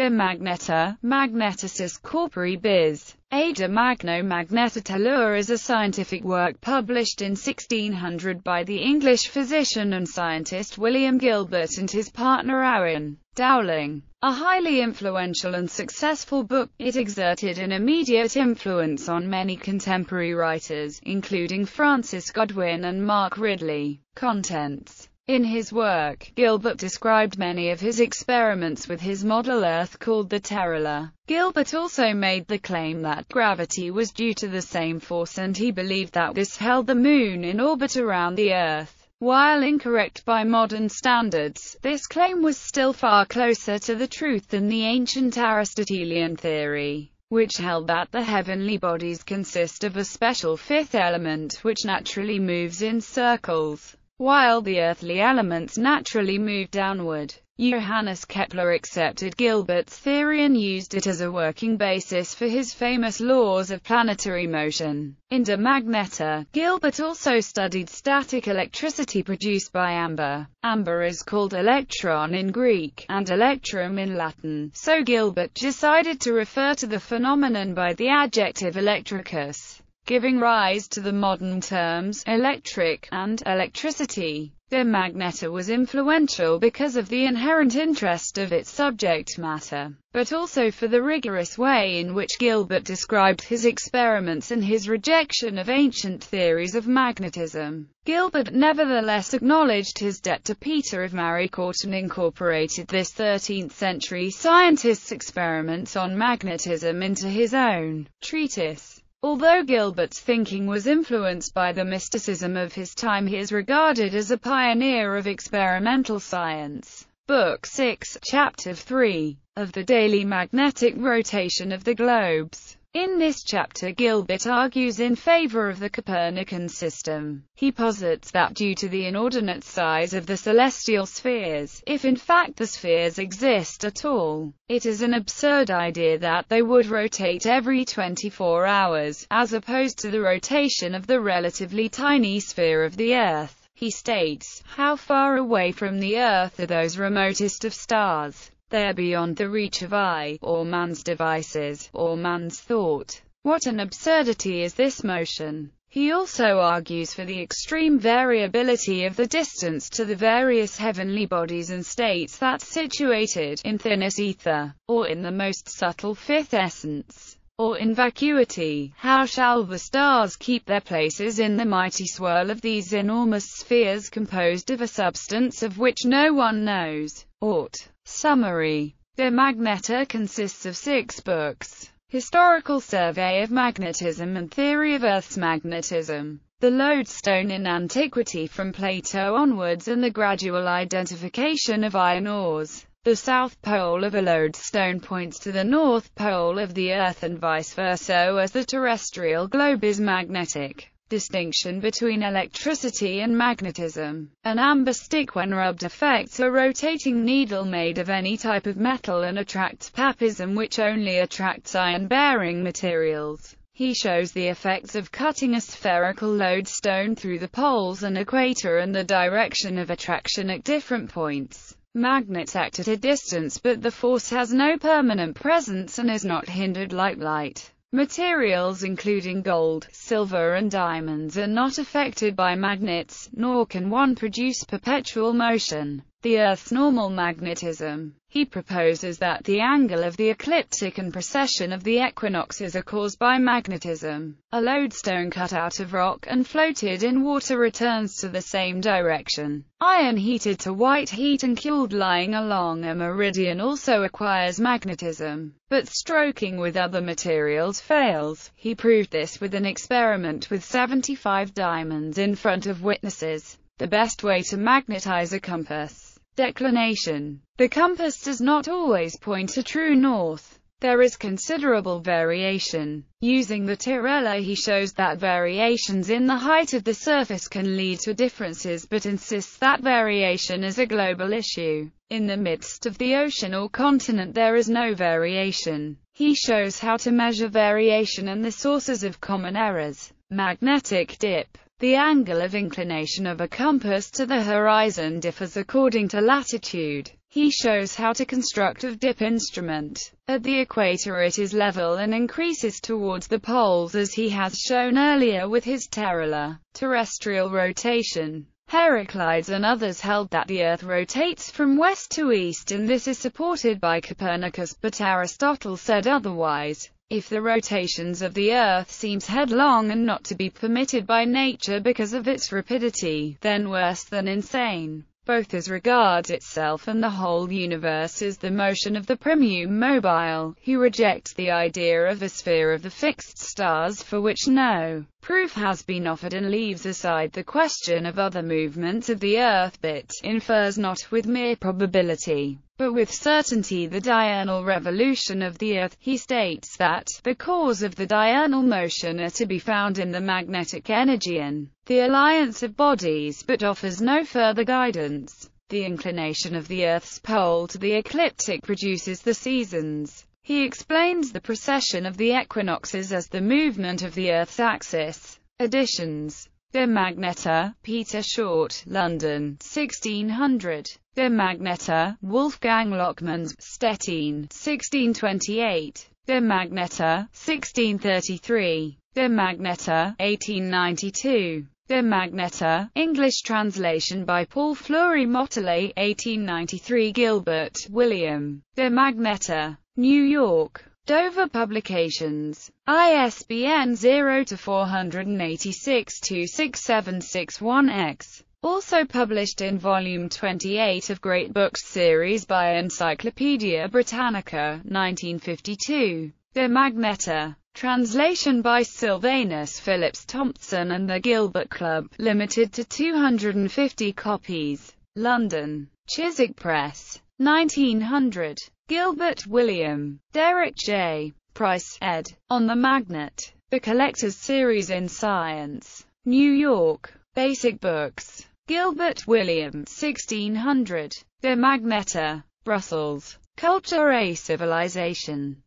De Magnete, Magneticis Corporibus. A de Magno Magnete Tellure is a scientific work published in 1600 by the English physician and scientist William Gilbert and his partner Aaron Dowling. A highly influential and successful book, it exerted an immediate influence on many contemporary writers, including Francis Godwin and Mark Ridley. Contents in his work, Gilbert described many of his experiments with his model Earth called the Terrella. Gilbert also made the claim that gravity was due to the same force and he believed that this held the Moon in orbit around the Earth. While incorrect by modern standards, this claim was still far closer to the truth than the ancient Aristotelian theory which held that the heavenly bodies consist of a special fifth element which naturally moves in circles while the earthly elements naturally move downward. Johannes Kepler accepted Gilbert's theory and used it as a working basis for his famous laws of planetary motion. In De Magnete, Gilbert also studied static electricity produced by amber. Amber is called electron in Greek, and electrum in Latin, so Gilbert decided to refer to the phenomenon by the adjective electricus giving rise to the modern terms electric and electricity. De Magnete was influential because of the inherent interest of its subject matter, but also for the rigorous way in which Gilbert described his experiments and his rejection of ancient theories of magnetism. Gilbert nevertheless acknowledged his debt to Peter of Maricourt and incorporated this 13th-century scientist's experiments on magnetism into his own treatise. Although Gilbert's thinking was influenced by the mysticism of his time he is regarded as a pioneer of experimental science. Book 6, Chapter 3, of the daily magnetic rotation of the globes. In this chapter Gilbert argues in favor of the Copernican system. He posits that due to the inordinate size of the celestial spheres, if in fact the spheres exist at all, it is an absurd idea that they would rotate every 24 hours, as opposed to the rotation of the relatively tiny sphere of the Earth. He states, how far away from the Earth are those remotest of stars? They are beyond the reach of eye, or man's devices, or man's thought. What an absurdity is this motion! He also argues for the extreme variability of the distance to the various heavenly bodies and states that situated in thinnest ether, or in the most subtle fifth essence, or in vacuity, how shall the stars keep their places in the mighty swirl of these enormous spheres composed of a substance of which no one knows, aught? Summary De Magnete consists of six books. Historical Survey of Magnetism and Theory of Earth's Magnetism. The Lodestone in Antiquity from Plato onwards and the gradual identification of iron ores. The south pole of a lodestone points to the north pole of the Earth and vice versa as the terrestrial globe is magnetic distinction between electricity and magnetism. An amber stick when rubbed affects a rotating needle made of any type of metal and attracts papism which only attracts iron-bearing materials. He shows the effects of cutting a spherical lodestone through the poles and equator and the direction of attraction at different points. Magnets act at a distance but the force has no permanent presence and is not hindered like light. Materials including gold, silver and diamonds are not affected by magnets, nor can one produce perpetual motion the Earth's normal magnetism. He proposes that the angle of the ecliptic and precession of the equinoxes are caused by magnetism. A lodestone cut out of rock and floated in water returns to the same direction. Iron heated to white heat and cooled lying along a meridian also acquires magnetism, but stroking with other materials fails. He proved this with an experiment with 75 diamonds in front of witnesses. The best way to magnetize a compass Declination. The compass does not always point to true north. There is considerable variation. Using the Terrella he shows that variations in the height of the surface can lead to differences but insists that variation is a global issue. In the midst of the ocean or continent there is no variation. He shows how to measure variation and the sources of common errors. Magnetic dip the angle of inclination of a compass to the horizon differs according to latitude. He shows how to construct a dip instrument. At the equator it is level and increases towards the poles as he has shown earlier with his terrestrial terrestrial rotation. Heraclides and others held that the Earth rotates from west to east and this is supported by Copernicus but Aristotle said otherwise. If the rotations of the Earth seems headlong and not to be permitted by nature because of its rapidity, then worse than insane. Both as regards itself and the whole universe is the motion of the primum mobile, who reject the idea of a sphere of the fixed stars for which no proof has been offered and leaves aside the question of other movements of the Earth but infers not with mere probability but with certainty the diurnal revolution of the Earth. He states that, the cause of the diurnal motion are to be found in the magnetic energy and the alliance of bodies, but offers no further guidance. The inclination of the Earth's pole to the ecliptic produces the seasons. He explains the precession of the equinoxes as the movement of the Earth's axis. Additions De Magnete, Peter Short, London, 1600. De Magnete, Wolfgang Lochmans, Stettin, 1628. De Magnete, 1633. De Magnete, 1892. De Magnete, English translation by Paul Fleury Mottelay, 1893 Gilbert, William. De Magnete, New York. Dover Publications. ISBN 0-486-26761-X. Also published in Volume 28 of Great Books series by Encyclopaedia Britannica, 1952. De Magnete. Translation by Sylvanus Phillips Thompson and the Gilbert Club, limited to 250 copies. London. Chiswick Press. 1900. Gilbert William, Derek J. Price, ed. On the Magnet. The Collector's Series in Science. New York. Basic Books. Gilbert William, 1600. De Magnete. Brussels. Culture A Civilization.